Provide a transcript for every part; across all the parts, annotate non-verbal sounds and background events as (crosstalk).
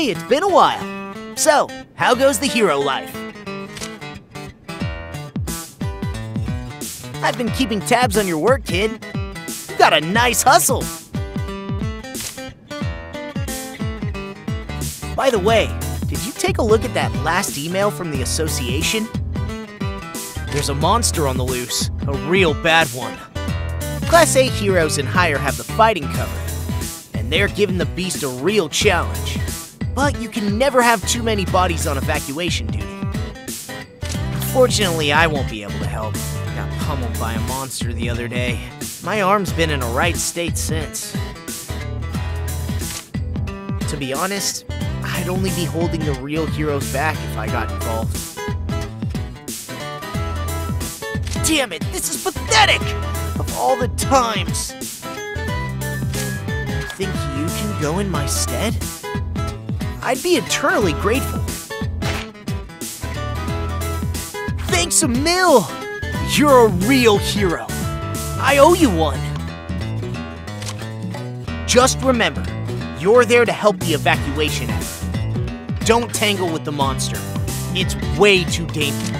Hey, it's been a while. So, how goes the hero life? I've been keeping tabs on your work, kid. You got a nice hustle. By the way, did you take a look at that last email from the association? There's a monster on the loose, a real bad one. Class A heroes and higher have the fighting covered, and they're giving the beast a real challenge. But you can never have too many bodies on evacuation duty. Fortunately, I won't be able to help. Got pummeled by a monster the other day. My arm's been in a right state since. To be honest, I'd only be holding the real heroes back if I got involved. Damn it, this is pathetic! Of all the times! Think you can go in my stead? I'd be eternally grateful. Thanks a mill! You're a real hero. I owe you one. Just remember, you're there to help the evacuation effort. Don't tangle with the monster. It's way too dangerous.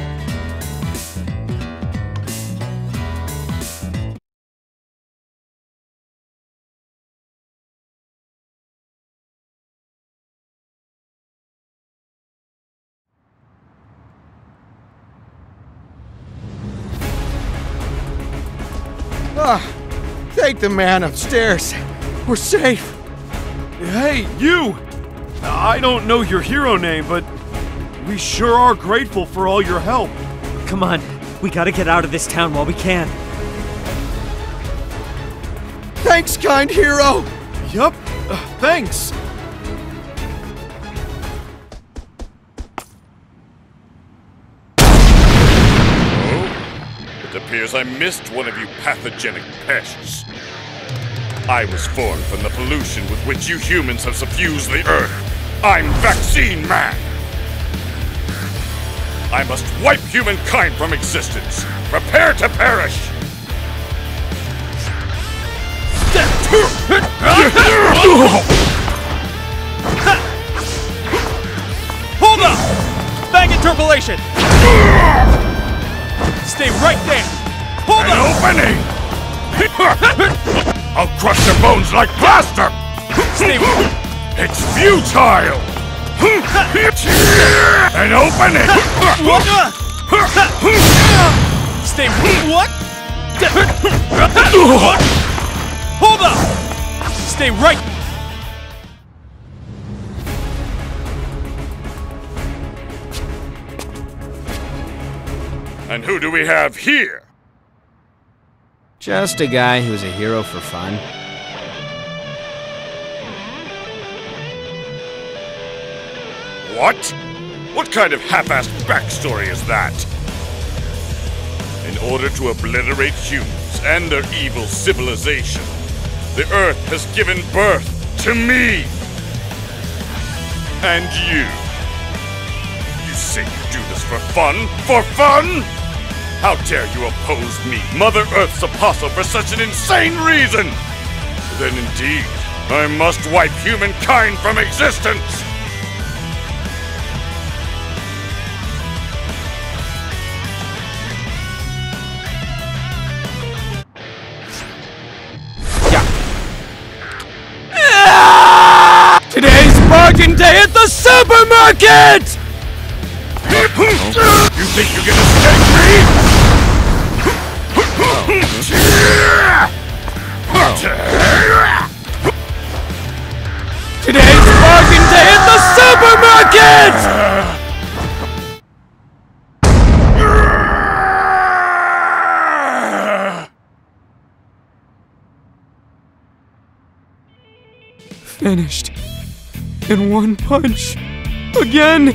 The man upstairs. We're safe. Hey, you! I don't know your hero name, but we sure are grateful for all your help. Come on, we gotta get out of this town while we can. Thanks, kind hero. Yup, uh, thanks. It appears I missed one of you pathogenic pests. I was formed from the pollution with which you humans have suffused the Earth. I'm Vaccine Man! I must wipe humankind from existence. Prepare to perish! Hold up! Bang interpolation! Stay right there! Hold An up! opening! (laughs) I'll crush your bones like plaster! Stay It's futile! An opening! Stay what? Hold up! Stay right And who do we have here? Just a guy who's a hero for fun. What? What kind of half-assed backstory is that? In order to obliterate humans and their evil civilization, the Earth has given birth to me! And you? You say you do this for fun? For fun? How dare you oppose me, Mother Earth's apostle, for such an insane reason? Then indeed, I must wipe humankind from existence! Today's bargain day at the supermarket! (laughs) You think you can escape me? Today's bargain day at the supermarket! Finished. In one punch. Again.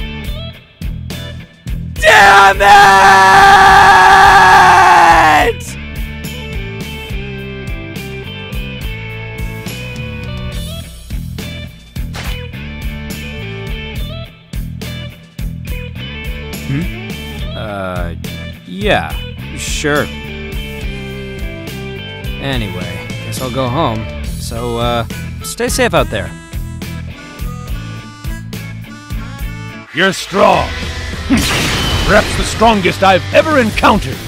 Damn it! Yeah, sure. Anyway, guess I'll go home. So, uh, stay safe out there. You're strong! (laughs) Perhaps the strongest I've ever encountered!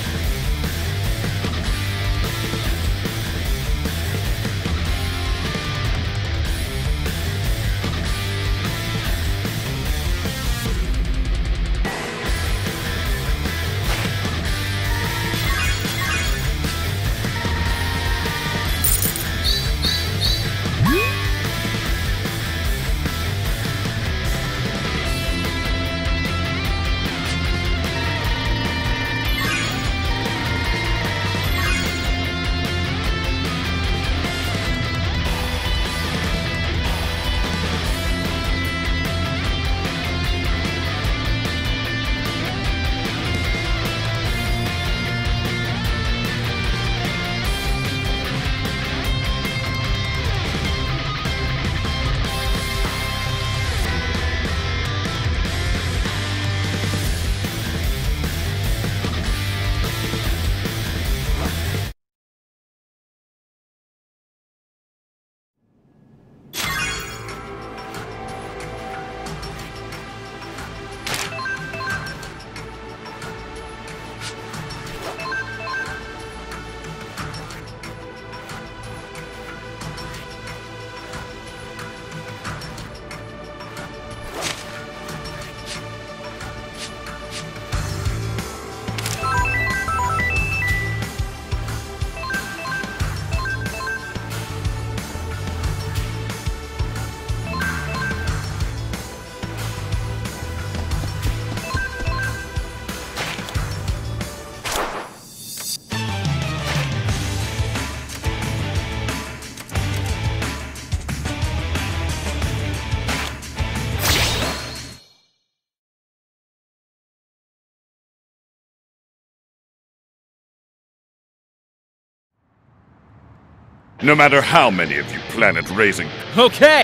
No matter how many of you planet raising, Okay.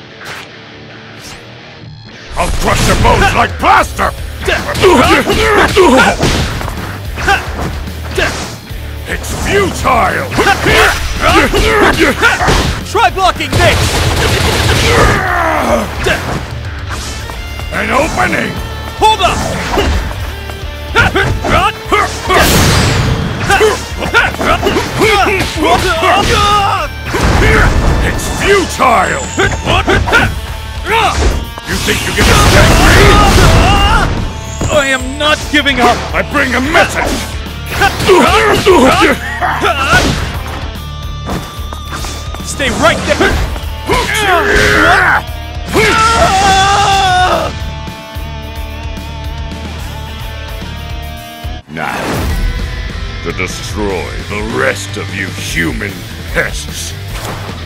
I'll crush your bones (laughs) like plaster! It's futile! Try blocking this! An opening! Hold up! (laughs) It's futile! You think you can escape me? I am not giving up! I bring a message! Stay right there! Now, to destroy the rest of you human pests. Justice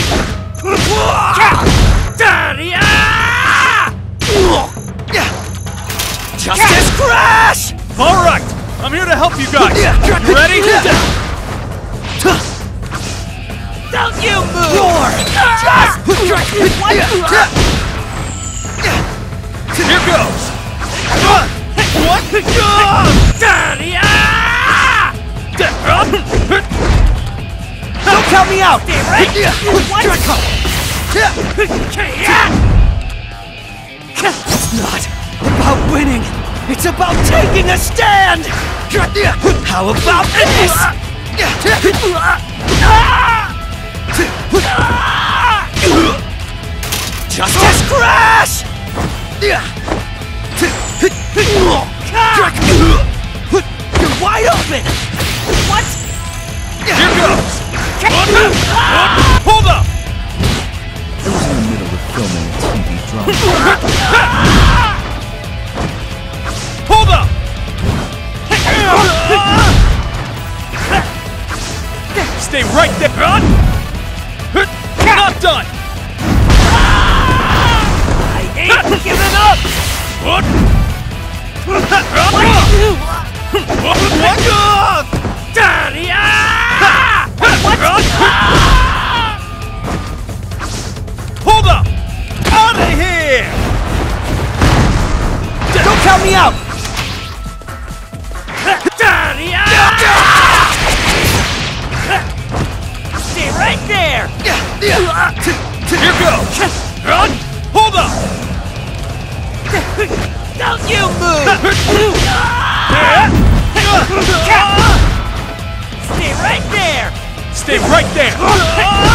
Crash! It's not about winning. It's about taking a stand. How about this? Justice Crash! You're wide open! What? Here goes. Hold up. A Hold up. Stay right there. Not done. I ain't giving up! What? Ah! Hold up! Count me out! Stay right there! Here goes! Run! Hold up! Don't you move! Stay right there! Stay right there!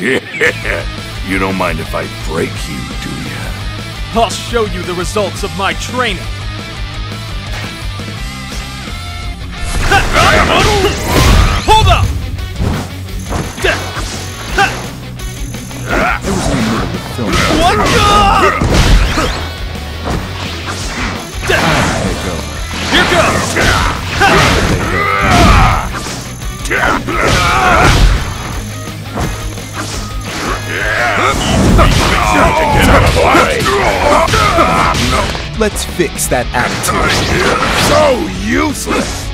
Yeah, (laughs) you don't mind if I break you, do ya? I'll show you the results of my training. Hold up! What the? Here goes! (laughs) Let's fix that attitude. So useless!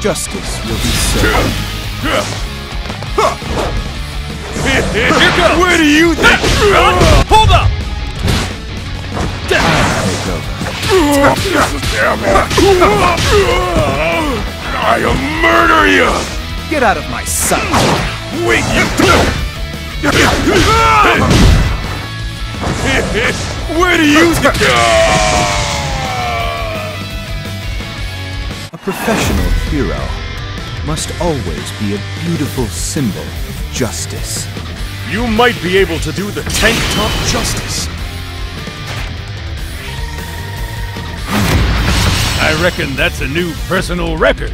Justice will be served. Here goes! Where do you think? Hold up! I'll murder you! Get out of my sight. Wait, you Where do you A professional hero must always be a beautiful symbol of justice. You might be able to do the tank top justice. I reckon that's a new personal record.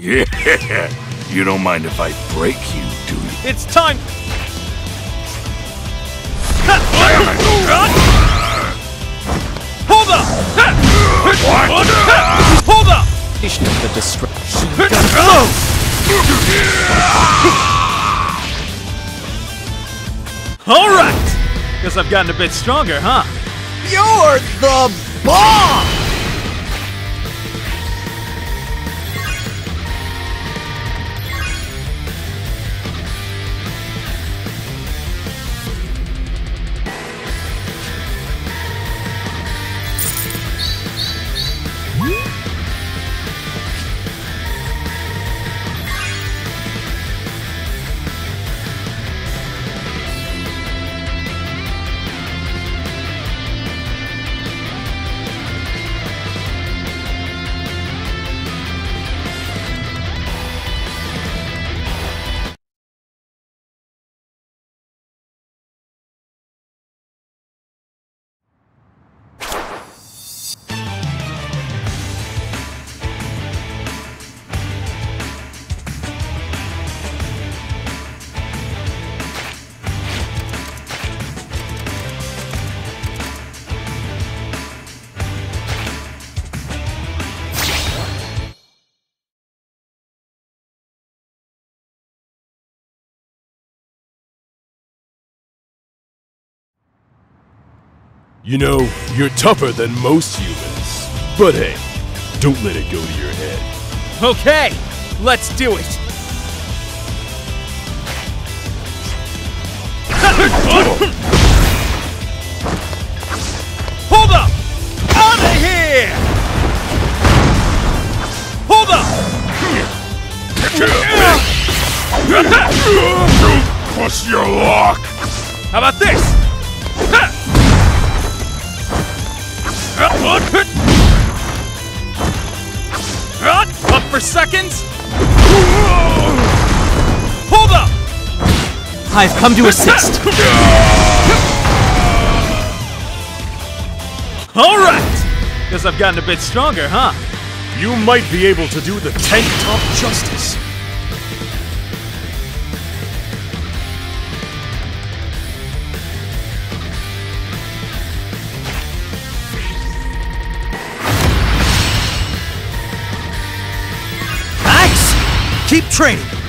Yeah, (laughs) you don't mind if I break you, do you? It's time! Hold up! Hold up! The destruction. Alright! Guess I've gotten a bit stronger, huh? You're the bomb! You know, you're tougher than most humans. But hey, don't let it go to your head. Okay, let's do it! Hold up! Out of here! Hold up! That's your luck! How about this? Seconds? Hold up! I've come to assist. (laughs) All right! Guess I've gotten a bit stronger, huh? You might be able to do the tank top justice. Training.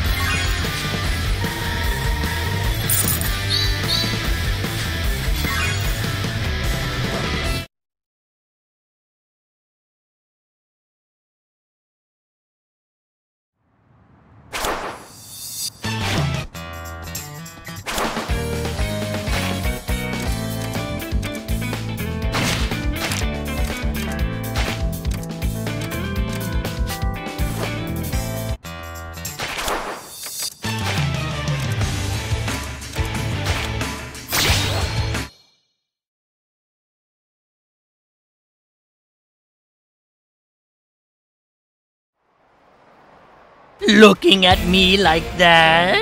Looking at me like that?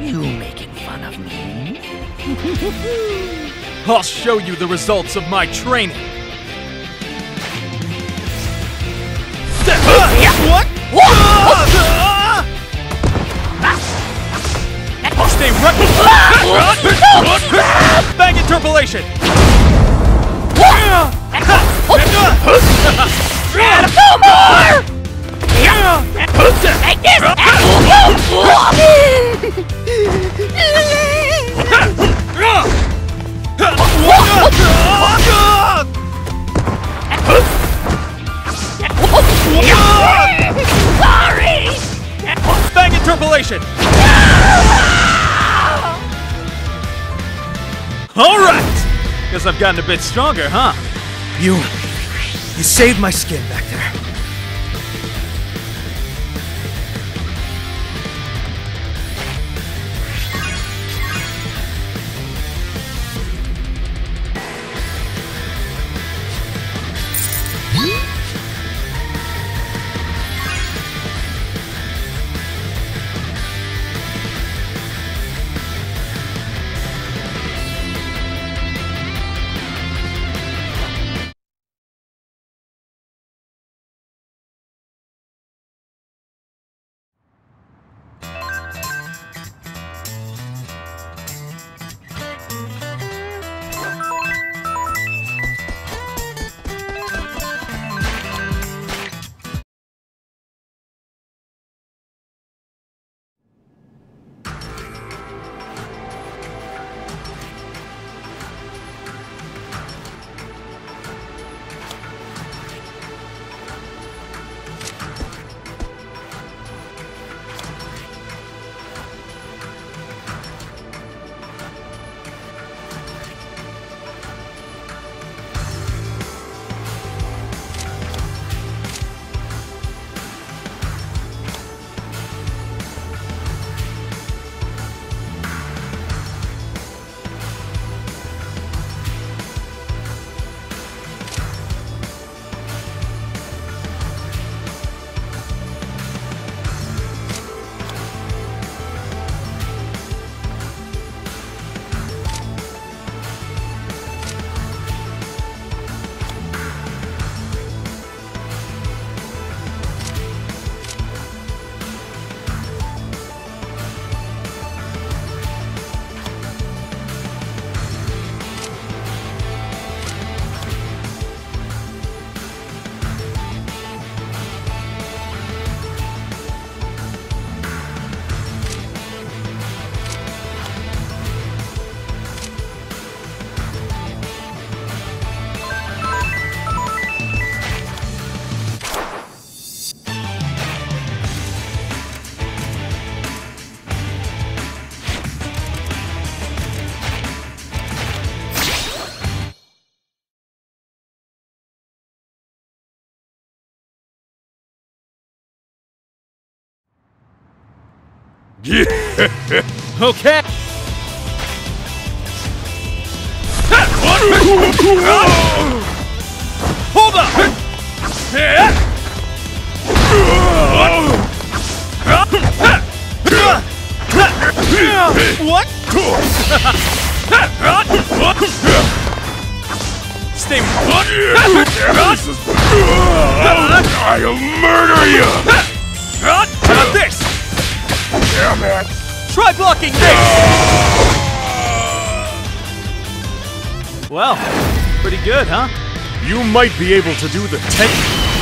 You making fun of me? (laughs) I'll show you the results of my training. What? Stay right. Bang interpolation. No (laughs) more! Bang interpolation. All right. Guess I've gotten a bit stronger, huh? You. You saved my skin back there. Yeah. (laughs) Okay. Hold up! What? Stay. I'll murder you! How about this? Damn it! Try blocking this! Well, pretty good, huh? You might be able to do the ten.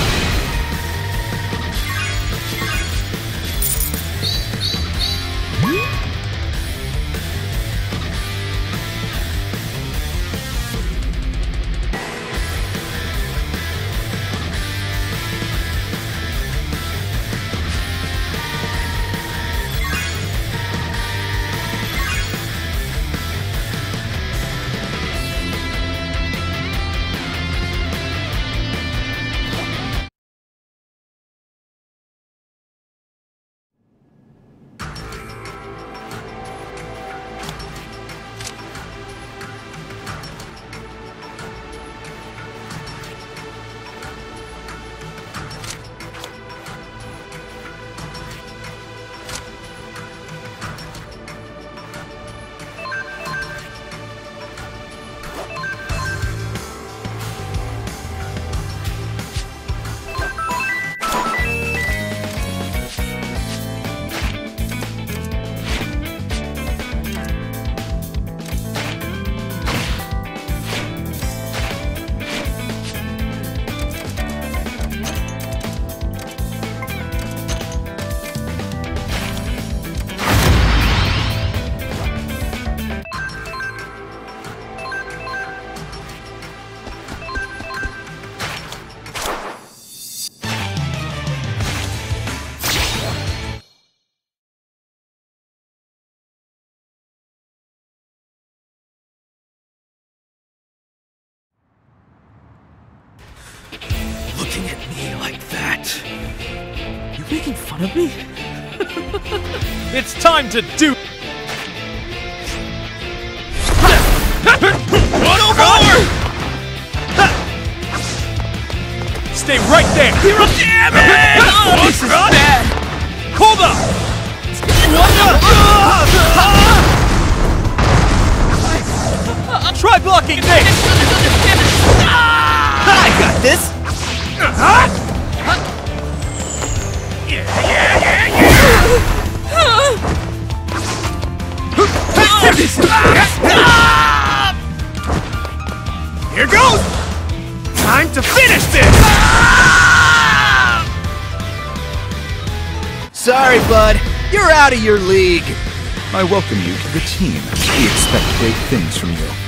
Making fun of me? (laughs) It's time to do. Stay right there! Hero, damn it! Oh, this is bad! Hold up! Try blocking this! Ah! I got this! Here goes! Time to finish this! Sorry, bud. You're out of your league. I welcome you to the team. We expect great things from you.